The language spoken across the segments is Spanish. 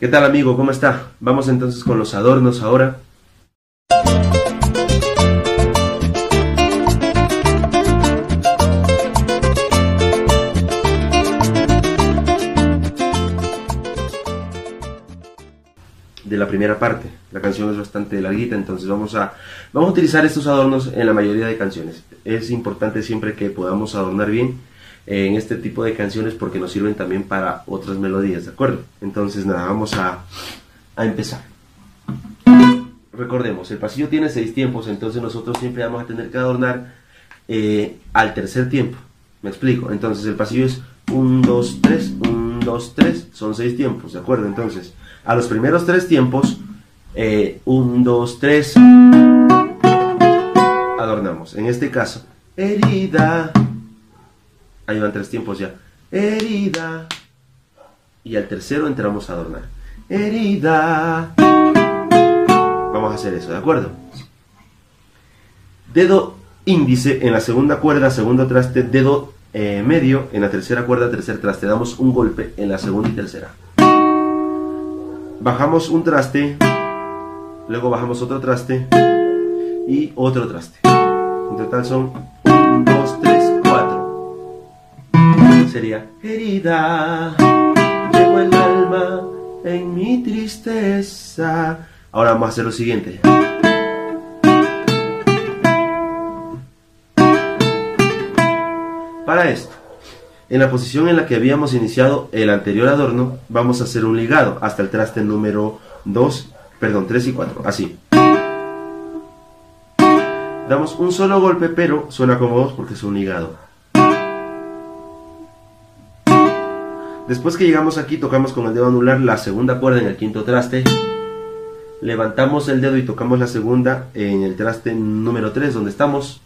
¿Qué tal amigo? ¿Cómo está? Vamos entonces con los adornos ahora. de la primera parte. La canción es bastante larguita, entonces vamos a, vamos a utilizar estos adornos en la mayoría de canciones. Es importante siempre que podamos adornar bien en este tipo de canciones porque nos sirven también para otras melodías, ¿de acuerdo? Entonces nada, vamos a, a empezar. Recordemos, el pasillo tiene seis tiempos, entonces nosotros siempre vamos a tener que adornar eh, al tercer tiempo. ¿Me explico? Entonces el pasillo es 1, 2, 3, 1, 2, 3, son seis tiempos, ¿de acuerdo? Entonces, a los primeros tres tiempos, 1, 2, 3, adornamos. En este caso, herida, Ahí van tres tiempos ya. Herida. Y al tercero entramos a adornar. Herida. Vamos a hacer eso, ¿de acuerdo? Dedo índice en la segunda cuerda, segundo traste, dedo eh, medio en la tercera cuerda, tercer traste. Damos un golpe en la segunda y tercera. Bajamos un traste, luego bajamos otro traste y otro traste. En total son 1, 2, 3, sería herida, llevo el alma en mi tristeza. Ahora vamos a hacer lo siguiente. Para esto, en la posición en la que habíamos iniciado el anterior adorno, vamos a hacer un ligado hasta el traste número 2, perdón, 3 y 4, así. Damos un solo golpe, pero suena como dos porque es un ligado. Después que llegamos aquí, tocamos con el dedo anular la segunda cuerda en el quinto traste. Levantamos el dedo y tocamos la segunda en el traste número 3, donde estamos.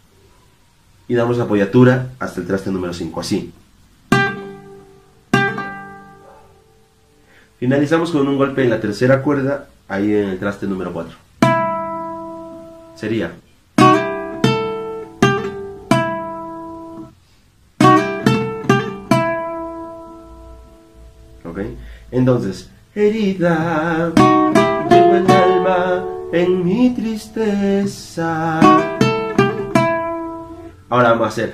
Y damos apoyatura hasta el traste número 5, así. Finalizamos con un golpe en la tercera cuerda, ahí en el traste número 4. Sería Entonces, herida, llevo el alma en mi tristeza. Ahora vamos a hacer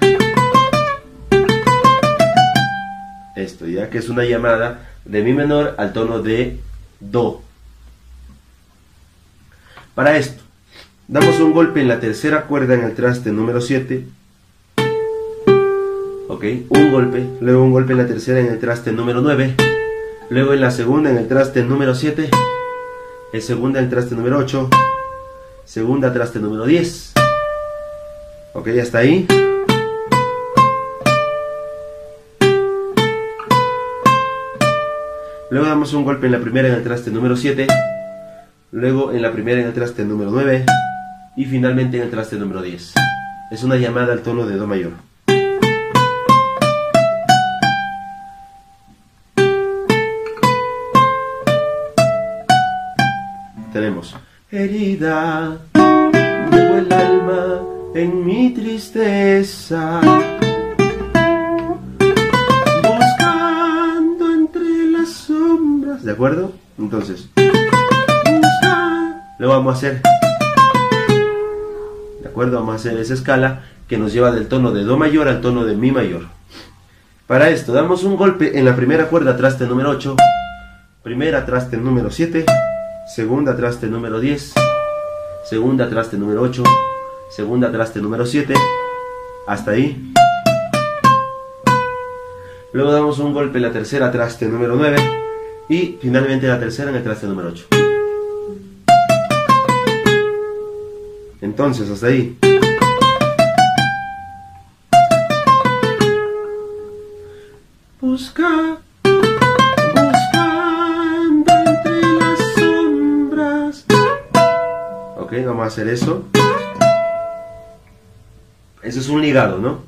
esto, ya que es una llamada de mi menor al tono de do. Para esto, damos un golpe en la tercera cuerda en el traste número 7. Ok, un golpe, luego un golpe en la tercera en el traste número 9 Luego en la segunda en el traste número 7. En segunda en el traste número 8. Segunda traste número 10. Ok, hasta ahí. Luego damos un golpe en la primera en el traste número 7. Luego en la primera en el traste número 9. Y finalmente en el traste número 10. Es una llamada al tono de Do mayor. Herida, llevo el alma en mi tristeza. Buscando entre las sombras. ¿De acuerdo? Entonces, lo vamos a hacer. ¿De acuerdo? Vamos a hacer esa escala que nos lleva del tono de Do mayor al tono de Mi mayor. Para esto, damos un golpe en la primera cuerda traste número 8, primera traste número 7, segunda traste número 10, segunda traste número 8, segunda traste número 7, hasta ahí. Luego damos un golpe en la tercera traste número 9 y finalmente la tercera en el traste número 8. Entonces, hasta ahí. Busca vamos a hacer eso. Eso es un ligado, ¿no?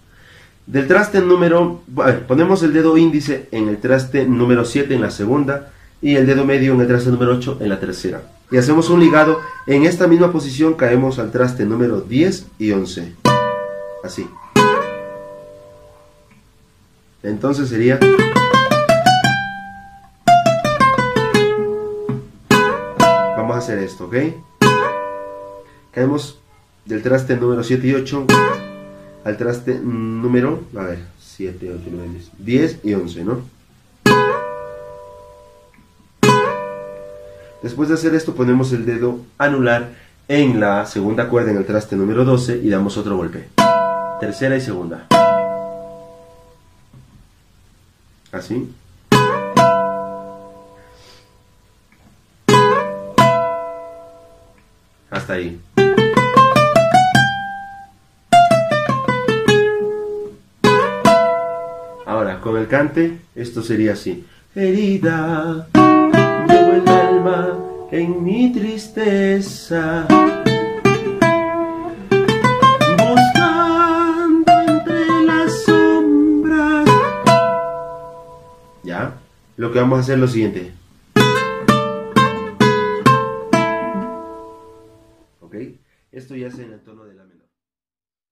Del traste número... ponemos el dedo índice en el traste número 7 en la segunda y el dedo medio en el traste número 8 en la tercera. Y hacemos un ligado. En esta misma posición caemos al traste número 10 y 11. Así. Entonces sería... a hacer esto, ¿ok? Caemos del traste número 7 y 8 al traste número, a ver, 7, 8, 9, 10, 10 y 11, ¿no? Después de hacer esto ponemos el dedo anular en la segunda cuerda en el traste número 12 y damos otro golpe. Tercera y segunda. Así. Hasta ahí. Con el cante, esto sería así. Herida, llevo el alma en mi tristeza. Buscando entre las sombras. ¿Ya? Lo que vamos a hacer es lo siguiente. ¿Ok? Esto ya es en el tono de la menor.